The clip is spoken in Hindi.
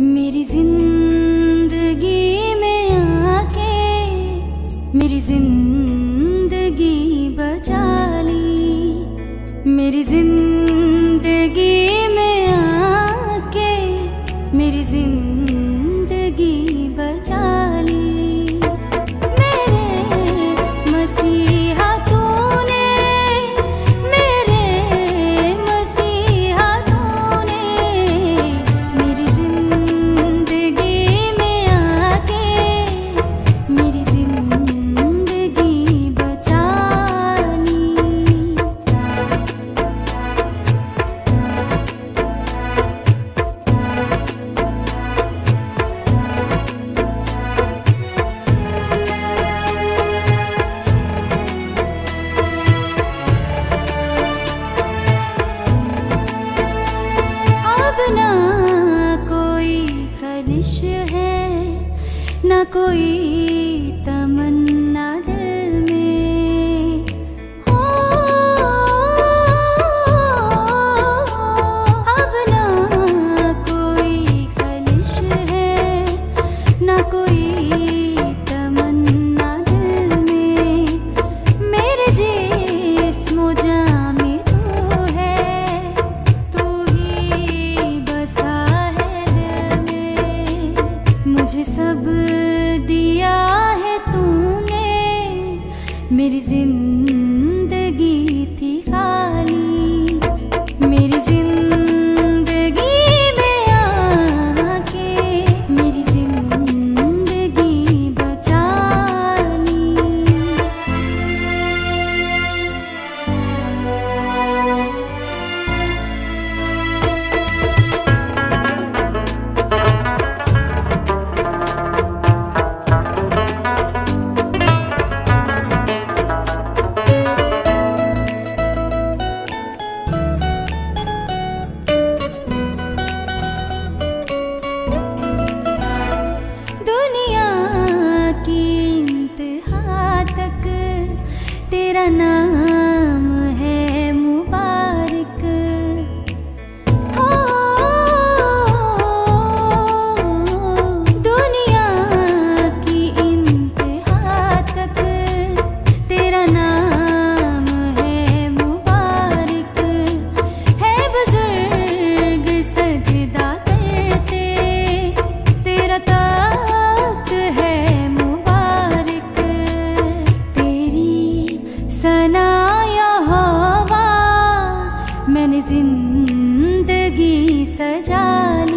मेरी ज़िंदगी में आके मेरी ज़िंदगी बचा ली। मेरी ज़िंदगी है ना कोई तमन्ना। मेरी ज़िंदगी ज़िंदगी सजा